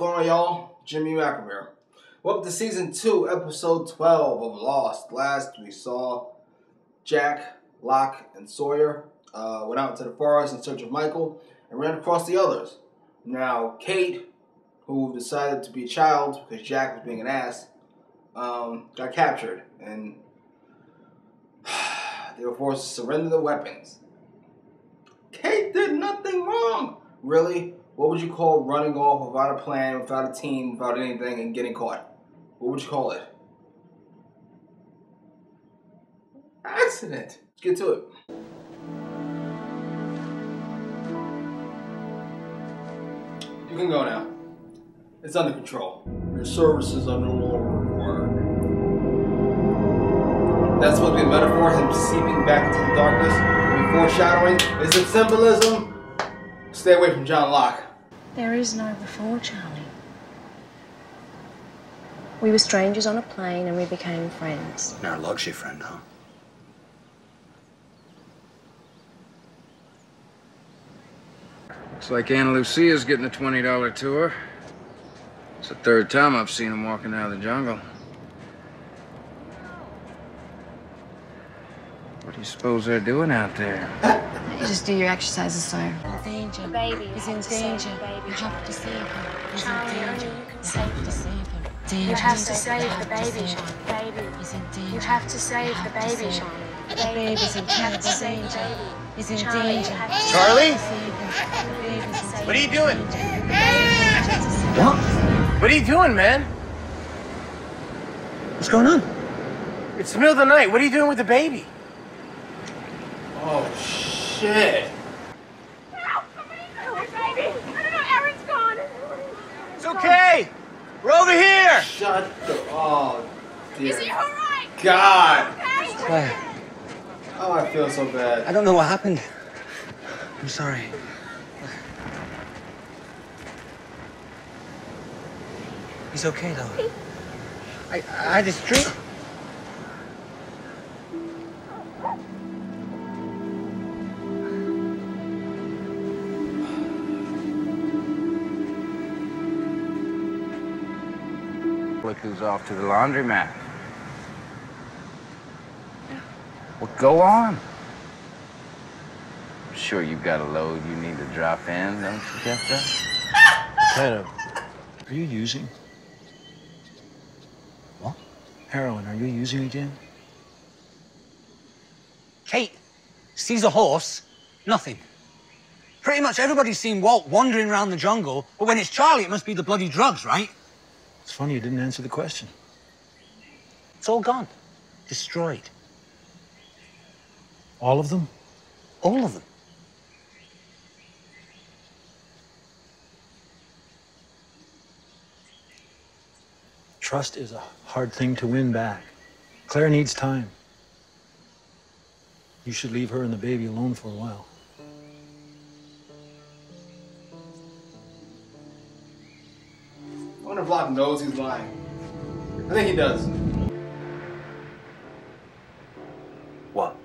going on, y'all? Jimmy Macram. Welcome to season two, episode 12 of Lost. Last we saw Jack, Locke, and Sawyer uh, went out into the forest in search of Michael and ran across the others. Now, Kate, who decided to be a child because Jack was being an ass, um, got captured and they were forced to surrender their weapons. Kate did nothing wrong. Really? What would you call running off without a plan, without a team, without anything, and getting caught? What would you call it? Accident. Let's get to it. You can go now. It's under control. Your services are no longer required. That's supposed to be a metaphor, him seeping back into the darkness. Foreshadowing. Is it symbolism? Stay away from John Locke. There is no before, Charlie. We were strangers on a plane and we became friends. Now Locke's your friend, huh? Looks like Ana Lucia's getting a $20 tour. It's the third time I've seen him walking out of the jungle. What do you suppose they're doing out there? You just do your exercises, sir. Danger. Baby. He's in danger. You have to save him. He's in Charlie, danger. you can You save have to save him. Danger. You have to save the baby, save Sean. him. Baby. He's in danger. You have to save the baby, save Sean. him. The baby's in You have to terrible danger. baby. He's in Charlie, danger. Charlie? Save him. The baby's in What are you doing? What? What are you doing, man? What's going on? It's the middle of the night. What are you doing with the baby? Oh, shit. It's okay. We're over here. Shut the. Oh, dear. Is he alright? God. Claire, Oh, I feel so bad. I don't know what happened. I'm sorry. He's okay, though. I, I had this dream. Who's off to the laundromat. Yeah. Well, go on. I'm sure you've got a load you need to drop in, don't you, Jethro? Kind of. Are you using? What? Heroin, are you using again? Kate sees a horse, nothing. Pretty much everybody's seen Walt wandering around the jungle, but when it's Charlie, it must be the bloody drugs, right? It's funny you didn't answer the question. It's all gone. Destroyed. All of them? All of them. Trust is a hard thing to win back. Claire needs time. You should leave her and the baby alone for a while. I wonder if Locke knows he's lying. I think he does. What?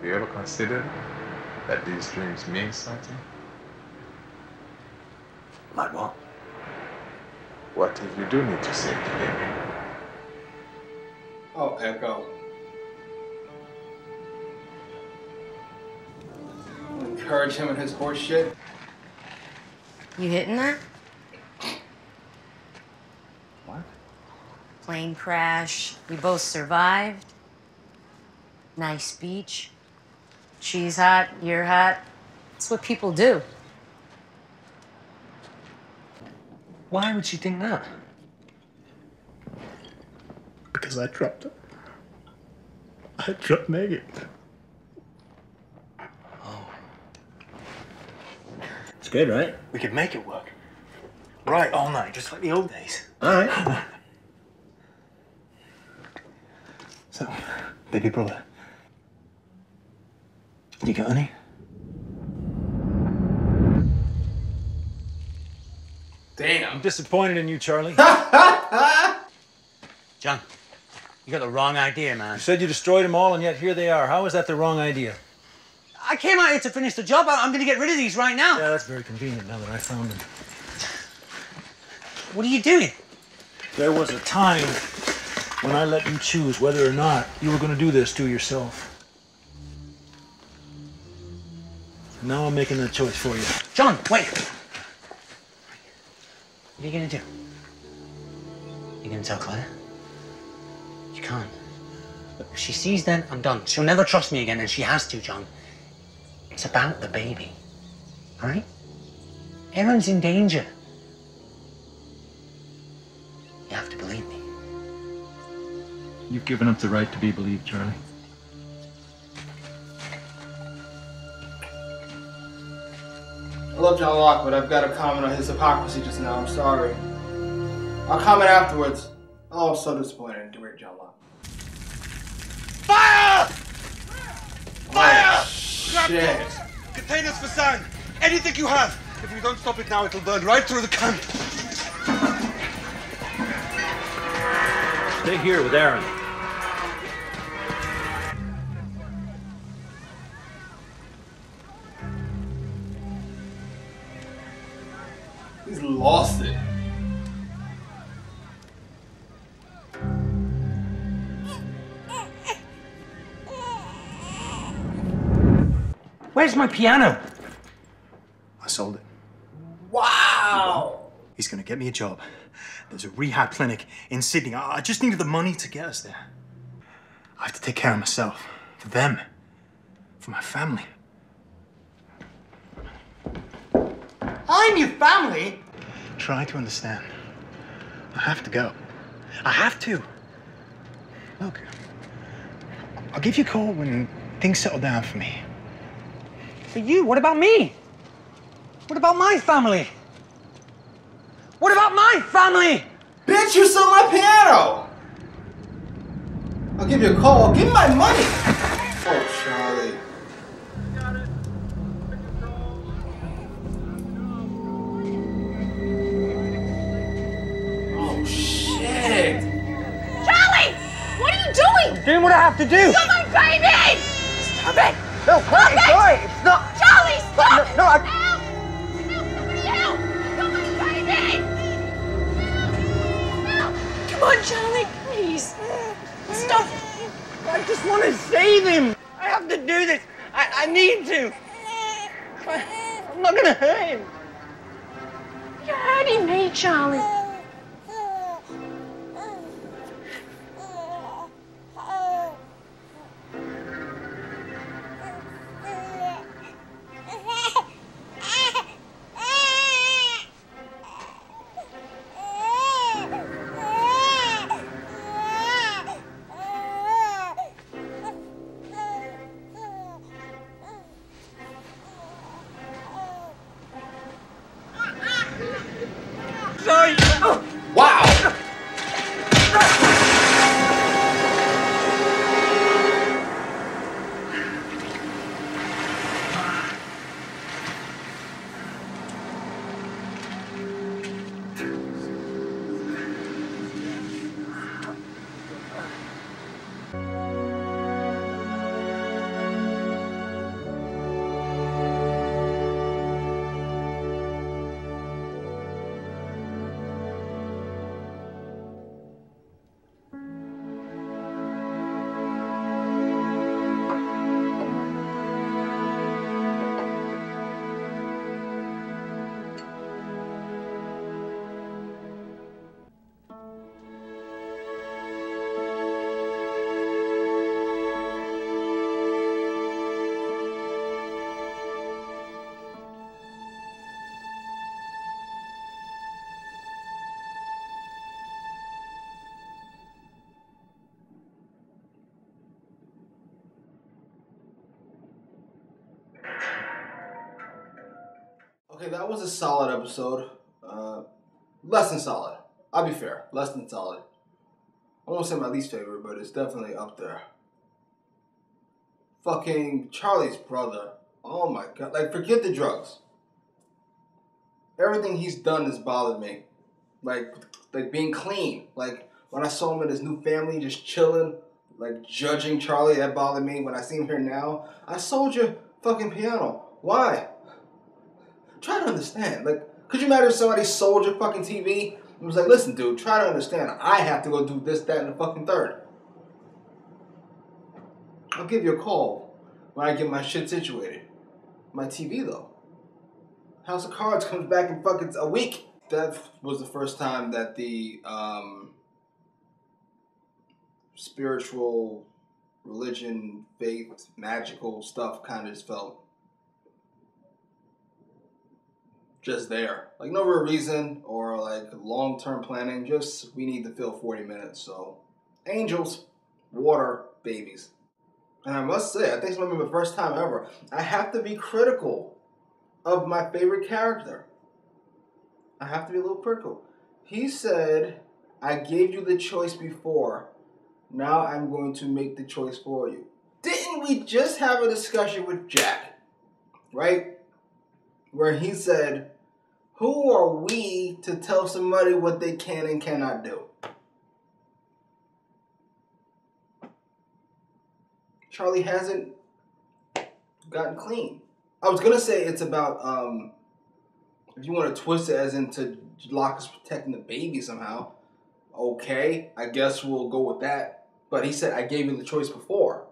Do you ever consider that these dreams mean something? Like what? What if you do need to save the baby? Oh, Eko. Encourage him in his horse shit. You hitting that? What? Plane crash. We both survived. Nice beach. She's hot, you're hot. It's what people do. Why would she think that? Because I dropped her. I dropped Megan. Good, right? We could make it work. Right oh all night, just like the old days. All right. So, baby brother. You got any? Damn. I'm disappointed in you, Charlie. John, you got the wrong idea, man. You said you destroyed them all, and yet here they are. How is that the wrong idea? I came out here to finish the job. I- I'm going to get rid of these right now. Yeah, that's very convenient now that I found them. What are you doing? There was a time when I let you choose whether or not you were going to do this to yourself. Now I'm making that choice for you. John, wait. What are you going to do? You're going to tell Claire? You can't. If she sees then, I'm done. She'll never trust me again, and she has to, John. It's about the baby. right? Aaron's in danger. You have to believe me. You've given up the right to be believed, Charlie. I love John Locke, but I've got to comment on his hypocrisy just now. I'm sorry. I'll comment afterwards. Oh, I'm so disappointed in Dwayne John Locke. Shit. Containers for sand. Anything you have. If we don't stop it now, it'll burn right through the camp. Stay here with Aaron. Where's my piano? I sold it. Wow. He's gonna get me a job. There's a rehab clinic in Sydney. I I just needed the money to get us there. I have to take care of myself. For them. For my family. I'm your family? Try to understand. I have to go. I have to. Look, I'll give you a call when things settle down for me. For you? What about me? What about my family? What about my family? Bitch, you sold my piano! I'll give you a call. Give me my money! Oh, Charlie. Oh, shit! Charlie! What are you doing? I'm Doing what I have to do. You're my baby! Stop it! No, just want to save him. I have to do this. I, I need to. I, I'm not gonna hurt him. You're hurting me, Charlie. That was a solid episode. Uh, less than solid. I'll be fair. Less than solid. I won't say my least favorite, but it's definitely up there. Fucking Charlie's brother. Oh my god. Like, forget the drugs. Everything he's done has bothered me. Like, like being clean. Like, when I saw him in his new family just chilling, like judging Charlie, that bothered me. When I see him here now, I sold you fucking piano. Why? Try to understand. Like, could you imagine if somebody sold your fucking TV and was like, listen, dude, try to understand. I have to go do this, that, and the fucking third. I'll give you a call when I get my shit situated. My TV, though. House of Cards comes back in fucking a week. That was the first time that the um, spiritual, religion, faith, magical stuff kind of just felt just there. Like no real reason or like long term planning. Just we need to fill 40 minutes. So angels, water, babies. And I must say, I think it's gonna be the first time ever. I have to be critical of my favorite character. I have to be a little critical. He said, I gave you the choice before. Now I'm going to make the choice for you. Didn't we just have a discussion with Jack? Right? Where he said, Who are we to tell somebody what they can and cannot do? Charlie hasn't gotten clean. I was gonna say it's about um, if you want to twist it as into Locke is protecting the baby somehow. Okay, I guess we'll go with that. But he said I gave you the choice before,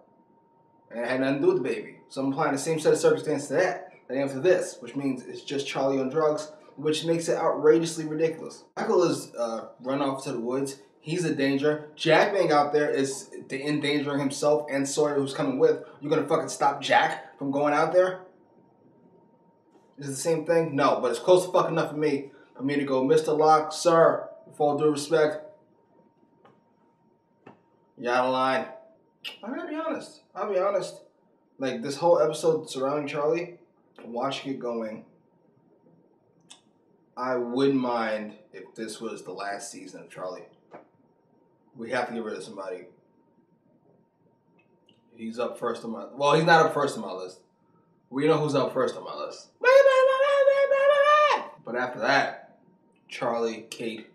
and it had nothing to do with the baby. So I'm applying the same set of circumstances to that I am this, which means it's just Charlie on drugs, which makes it outrageously ridiculous. Michael is uh, run off to the woods. He's a danger. Jack being out there is endangering himself and Sawyer, who's coming with. You're gonna fucking stop Jack from going out there? Is the same thing? No, but it's close to fucking enough for me for me to go, Mr. Locke, sir, with all due respect, you're out of line. I'm gonna be honest. I'll be honest. Like this whole episode surrounding Charlie, watching it going, I wouldn't mind if this was the last season of Charlie. We have to get rid of somebody. He's up first on my well, he's not up first on my list. We know who's up first on my list. But after that, Charlie, Kate,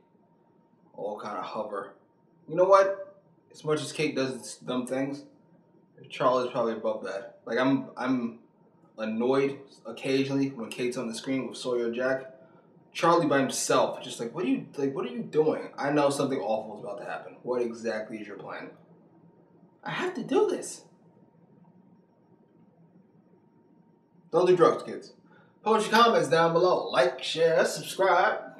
all kind of hover. You know what? As much as Kate does dumb things, Charlie's probably above that. Like I'm, I'm annoyed occasionally when Kate's on the screen with Sawyer Jack. Charlie by himself, just like, what are you like? What are you doing? I know something awful is about to happen. What exactly is your plan? I have to do this. Don't do drugs, kids. Post your comments down below. Like, share, subscribe.